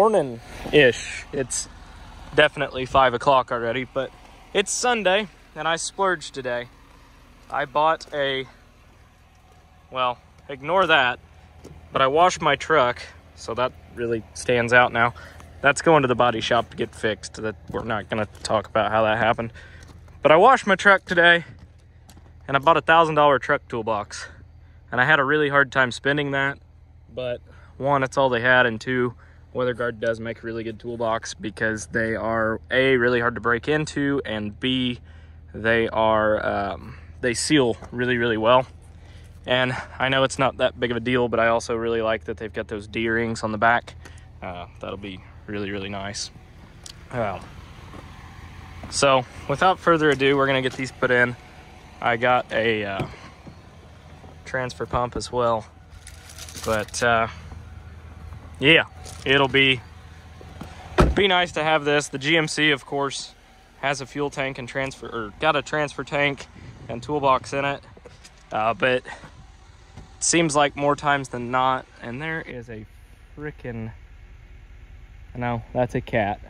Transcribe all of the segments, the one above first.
morning-ish. It's definitely five o'clock already, but it's Sunday and I splurged today. I bought a, well, ignore that, but I washed my truck, so that really stands out now. That's going to the body shop to get fixed. That we're not gonna talk about how that happened. But I washed my truck today and I bought a thousand dollar truck toolbox. And I had a really hard time spending that, but one, it's all they had, and two, WeatherGuard does make a really good toolbox because they are A, really hard to break into, and B, they are, um, they seal really, really well. And I know it's not that big of a deal, but I also really like that they've got those D-rings on the back. Uh, that'll be really, really nice. Um, so without further ado, we're gonna get these put in. I got a uh, transfer pump as well. But uh, yeah, it'll be be nice to have this. The GMC, of course, has a fuel tank and transfer, or got a transfer tank and toolbox in it. Uh, but it seems like more times than not, and there is a freaking, no, that's a cat.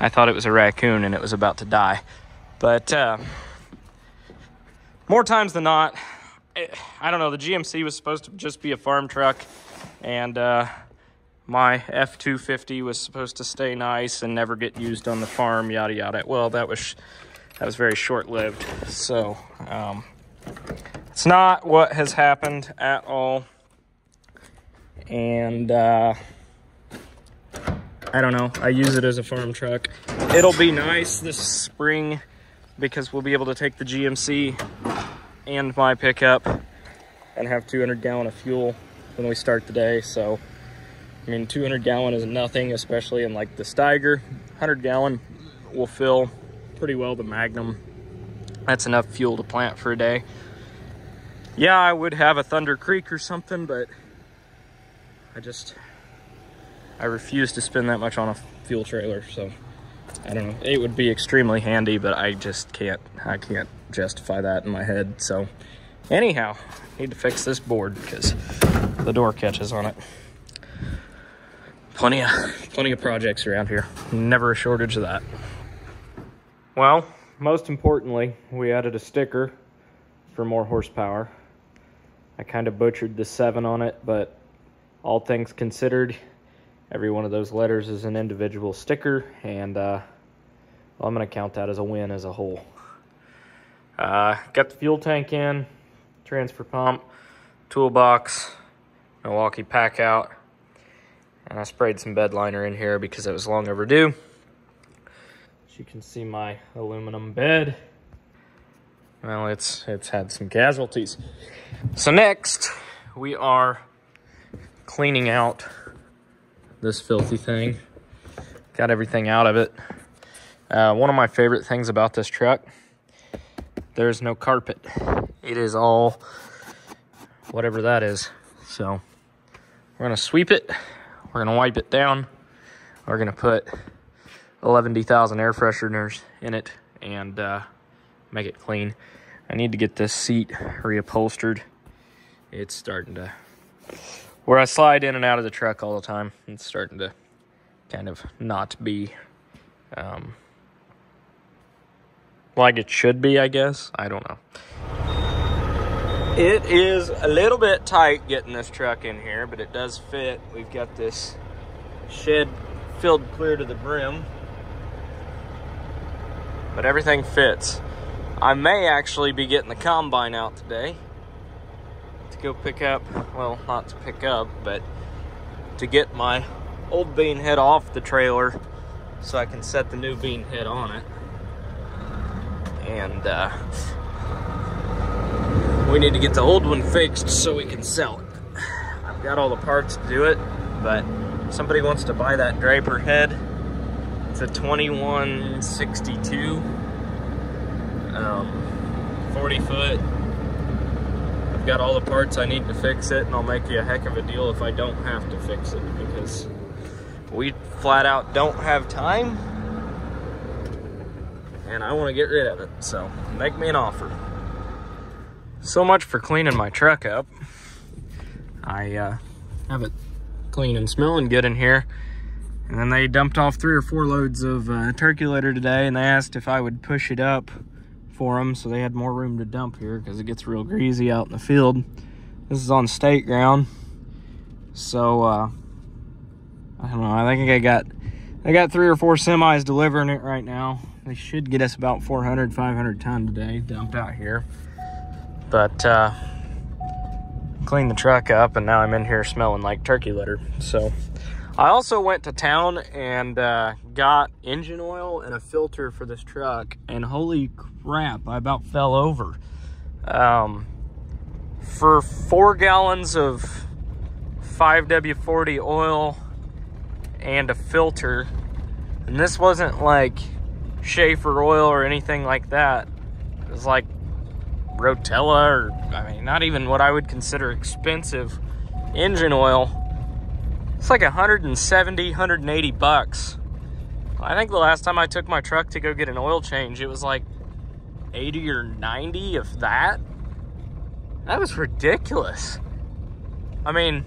I thought it was a raccoon and it was about to die. But uh, more times than not, I don't know, the GMC was supposed to just be a farm truck, and uh, my F-250 was supposed to stay nice and never get used on the farm, yada yada. Well, that was that was very short-lived, so um, it's not what has happened at all. And uh, I don't know, I use it as a farm truck. It'll be nice this spring because we'll be able to take the GMC and my pickup and have 200 gallon of fuel when we start the day. So, I mean, 200 gallon is nothing, especially in like the Steiger. 100 gallon will fill pretty well the Magnum. That's enough fuel to plant for a day. Yeah, I would have a Thunder Creek or something, but I just, I refuse to spend that much on a fuel trailer. So, I don't know. It would be extremely handy, but I just can't, I can't justify that in my head. So anyhow, need to fix this board because the door catches on it. Plenty of plenty of projects around here. Never a shortage of that. Well, most importantly, we added a sticker for more horsepower. I kind of butchered the seven on it, but all things considered, every one of those letters is an individual sticker, and uh, well, I'm going to count that as a win as a whole. Uh, got the fuel tank in, transfer pump, toolbox, Milwaukee pack out, and I sprayed some bed liner in here because it was long overdue. As you can see my aluminum bed. Well, it's it's had some casualties. So next, we are cleaning out this filthy thing. Got everything out of it. Uh, one of my favorite things about this truck there's no carpet. It is all whatever that is. So we're gonna sweep it, we're gonna wipe it down, we're gonna put 11,000 air fresheners in it and uh, make it clean. I need to get this seat reupholstered. It's starting to, where I slide in and out of the truck all the time, it's starting to kind of not be um, like it should be, I guess. I don't know. It is a little bit tight getting this truck in here, but it does fit. We've got this shed filled clear to the brim, but everything fits. I may actually be getting the combine out today to go pick up, well, not to pick up, but to get my old bean head off the trailer so I can set the new bean head on it and uh, we need to get the old one fixed so we can sell it. I've got all the parts to do it, but somebody wants to buy that Draper head. It's a 2162, um, 40 foot. I've got all the parts I need to fix it, and I'll make you a heck of a deal if I don't have to fix it because we flat out don't have time and I want to get rid of it. So make me an offer. So much for cleaning my truck up. I uh, have it clean and smelling good in here. And then they dumped off three or four loads of uh, turkey litter today and they asked if I would push it up for them so they had more room to dump here because it gets real greasy out in the field. This is on state ground. So, uh, I don't know. I think I got, I got three or four semis delivering it right now. They should get us about 400, 500 ton today dumped out here. But, uh, cleaned the truck up and now I'm in here smelling like turkey litter. So, I also went to town and uh, got engine oil and a filter for this truck, and holy crap, I about fell over. Um, for four gallons of 5W40 oil and a filter, and this wasn't like Schaeffer oil or anything like that. It was like Rotella, or I mean, not even what I would consider expensive engine oil it's like 170, 180 bucks. I think the last time I took my truck to go get an oil change, it was like 80 or 90 of that. That was ridiculous. I mean,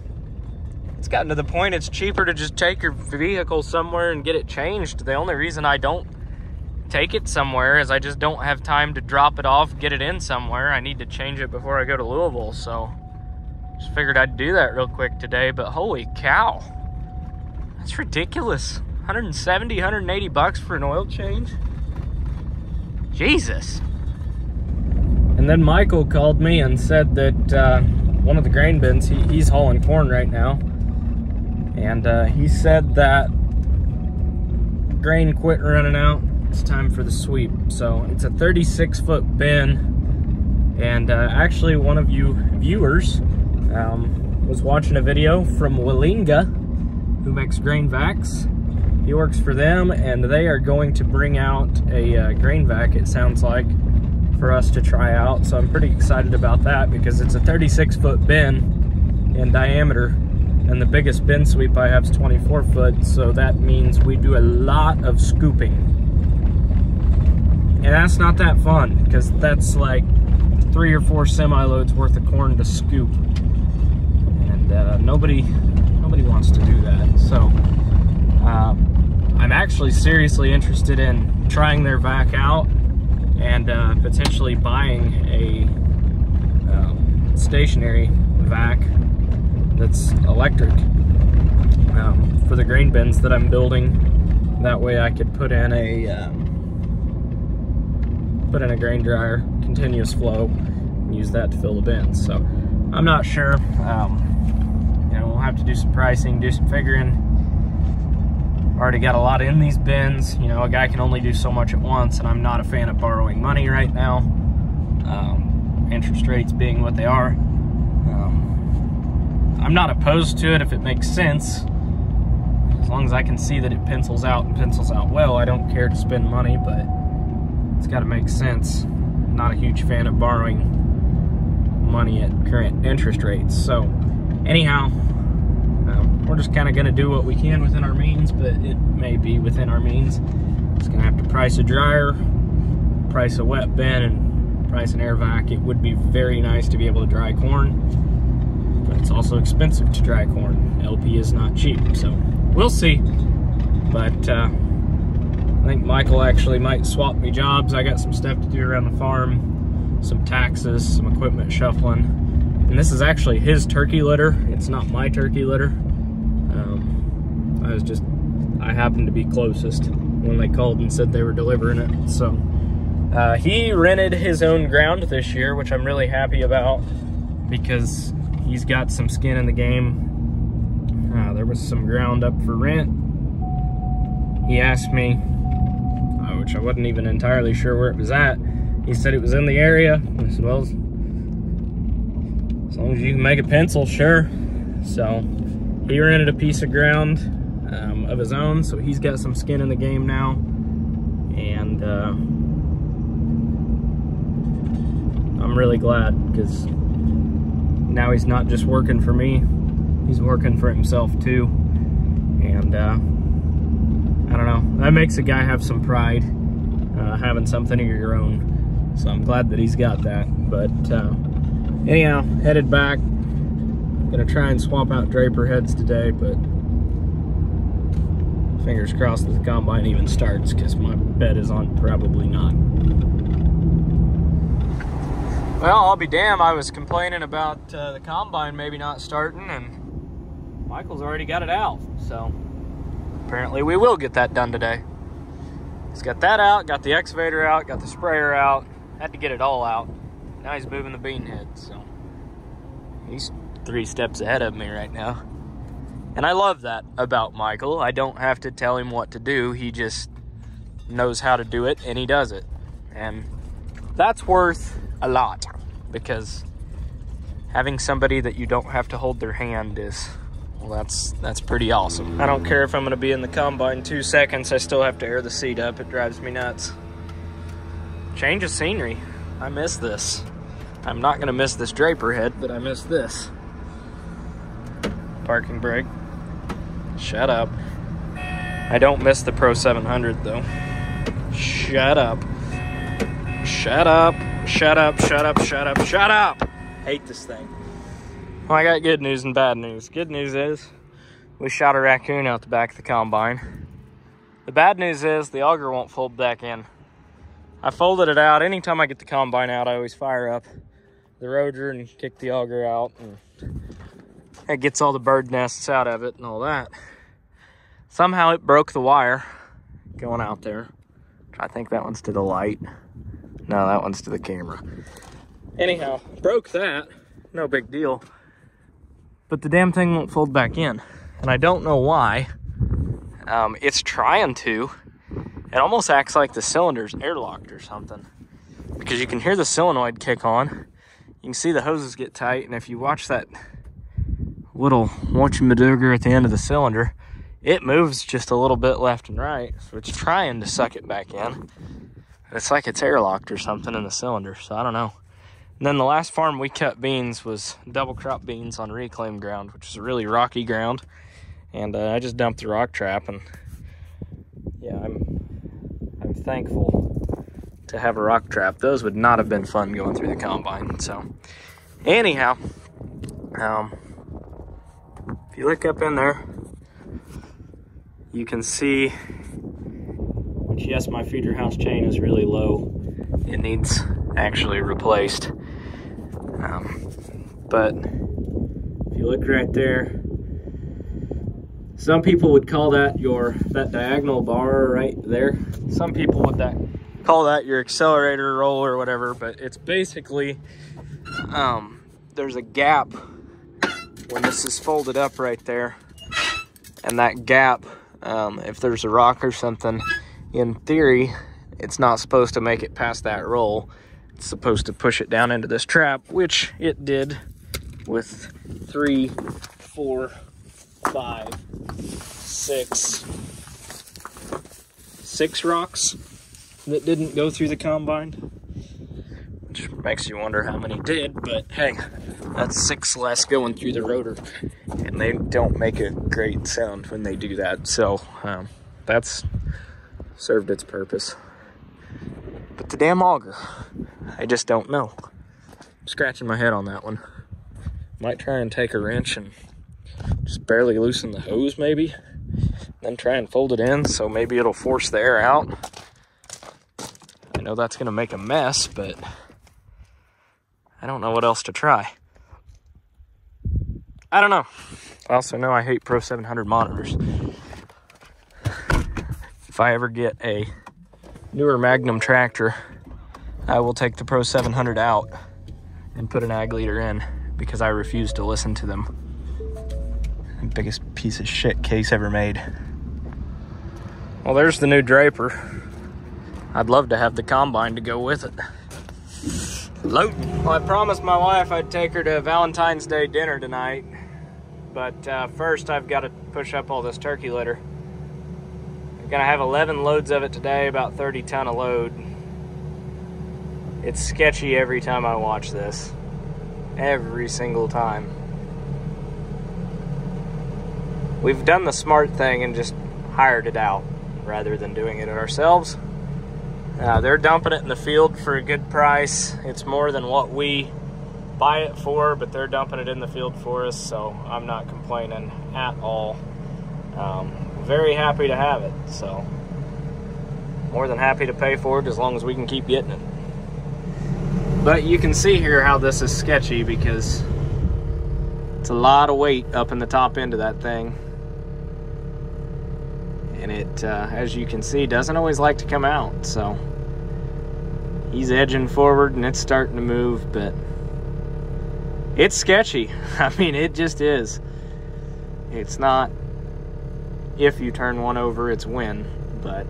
it's gotten to the point it's cheaper to just take your vehicle somewhere and get it changed. The only reason I don't take it somewhere as I just don't have time to drop it off, get it in somewhere. I need to change it before I go to Louisville, so just figured I'd do that real quick today, but holy cow. That's ridiculous. 170, 180 bucks for an oil change? Jesus. And then Michael called me and said that uh, one of the grain bins, he, he's hauling corn right now. And uh, he said that grain quit running out. It's time for the sweep. So it's a 36 foot bin. And uh, actually, one of you viewers um, was watching a video from Walinga, who makes grain vacs. He works for them, and they are going to bring out a uh, grain vac, it sounds like, for us to try out. So I'm pretty excited about that because it's a 36 foot bin in diameter, and the biggest bin sweep I have is 24 foot, so that means we do a lot of scooping. And that's not that fun, because that's like three or four semi-loads worth of corn to scoop and uh, nobody nobody wants to do that. So um, I'm actually seriously interested in trying their vac out and uh, potentially buying a um, stationary vac that's electric um, for the grain bins that I'm building. That way I could put in a um, put in a grain dryer, continuous flow, and use that to fill the bins. So I'm not sure. Um, have to do some pricing, do some figuring. Already got a lot in these bins. You know, a guy can only do so much at once, and I'm not a fan of borrowing money right now. Um, interest rates being what they are. Um, I'm not opposed to it if it makes sense. As long as I can see that it pencils out and pencils out well, I don't care to spend money, but it's got to make sense. not a huge fan of borrowing money at current interest rates. So, anyhow, we're just kind of going to do what we can within our means, but it may be within our means. It's going to have to price a dryer, price a wet bin, and price an air vac. It would be very nice to be able to dry corn, but it's also expensive to dry corn. LP is not cheap, so we'll see. But uh, I think Michael actually might swap me jobs. I got some stuff to do around the farm, some taxes, some equipment shuffling. And this is actually his turkey litter. It's not my turkey litter. Um, I was just, I happened to be closest when they called and said they were delivering it. So uh, he rented his own ground this year, which I'm really happy about because he's got some skin in the game. Uh, there was some ground up for rent. He asked me, which I wasn't even entirely sure where it was at. He said it was in the area. I said, well, as long as you can make a pencil, sure. So he rented a piece of ground um, of his own, so he's got some skin in the game now. And uh, I'm really glad because now he's not just working for me, he's working for himself too. And uh, I don't know, that makes a guy have some pride, uh, having something of your own. So I'm glad that he's got that. But uh, anyhow, headed back, Gonna try and swap out Draper heads today, but Fingers crossed that the combine even starts because my bet is on probably not. Well, I'll be damned. I was complaining about uh, the combine maybe not starting, and Michael's already got it out. So apparently, we will get that done today. He's got that out, got the excavator out, got the sprayer out. Had to get it all out. Now he's moving the bean head, so he's three steps ahead of me right now. And I love that about Michael. I don't have to tell him what to do. He just knows how to do it and he does it. And that's worth a lot because having somebody that you don't have to hold their hand is well that's that's pretty awesome. I don't care if I'm going to be in the combine 2 seconds. I still have to air the seat up. It drives me nuts. Change of scenery. I miss this. I'm not going to miss this draper head, but I miss this. Parking brake. Shut up. I don't miss the Pro 700 though. Shut up. Shut up. Shut up. Shut up. Shut up. Shut up. Hate this thing. Well, I got good news and bad news. Good news is we shot a raccoon out the back of the combine. The bad news is the auger won't fold back in. I folded it out. Anytime I get the combine out, I always fire up the rotor and kick the auger out. And it gets all the bird nests out of it and all that. Somehow it broke the wire going out there. I think that one's to the light. No, that one's to the camera. Anyhow, broke that. No big deal. But the damn thing won't fold back in. And I don't know why. Um, it's trying to. It almost acts like the cylinder's airlocked or something. Because you can hear the solenoid kick on. You can see the hoses get tight. And if you watch that little whatchamajigger at the end of the cylinder, it moves just a little bit left and right. So it's trying to suck it back in. It's like it's airlocked or something in the cylinder. So I don't know. And then the last farm we cut beans was double crop beans on reclaimed ground, which is really rocky ground. And uh, I just dumped the rock trap and yeah, I'm I'm thankful to have a rock trap. Those would not have been fun going through the combine. So anyhow, um, if you look up in there, you can see, which yes, my feeder house chain is really low. It needs actually replaced. Um, but if you look right there, some people would call that your, that diagonal bar right there. Some people would that call that your accelerator roll or whatever, but it's basically, um, there's a gap when this is folded up right there. And that gap, um, if there's a rock or something, in theory, it's not supposed to make it past that roll. It's supposed to push it down into this trap, which it did with three, four, five, six, six rocks that didn't go through the combine. Which makes you wonder how many did, but hey, that's six less going through the rotor. And they don't make a great sound when they do that. So um, that's served its purpose. But the damn auger, I just don't know. I'm scratching my head on that one. Might try and take a wrench and just barely loosen the hose maybe. Then try and fold it in so maybe it'll force the air out. I know that's gonna make a mess, but I don't know what else to try. I don't know. I also know I hate Pro 700 monitors. If I ever get a newer Magnum tractor, I will take the Pro 700 out and put an ag leader in because I refuse to listen to them. The biggest piece of shit case ever made. Well, there's the new Draper. I'd love to have the combine to go with it. Loading. Well, I promised my wife I'd take her to Valentine's Day dinner tonight, but uh, first I've got to push up all this turkey litter. I'm gonna have 11 loads of it today, about 30 ton a load. It's sketchy every time I watch this. Every single time. We've done the smart thing and just hired it out rather than doing it ourselves. Uh, they're dumping it in the field for a good price. It's more than what we buy it for, but they're dumping it in the field for us, so I'm not complaining at all. Um, very happy to have it. So, more than happy to pay for it as long as we can keep getting it. But you can see here how this is sketchy because it's a lot of weight up in the top end of that thing. And it, uh, as you can see, doesn't always like to come out. So he's edging forward and it's starting to move, but it's sketchy. I mean, it just is. It's not if you turn one over, it's when, but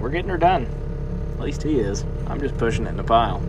we're getting her done. At least he is. I'm just pushing it in the pile.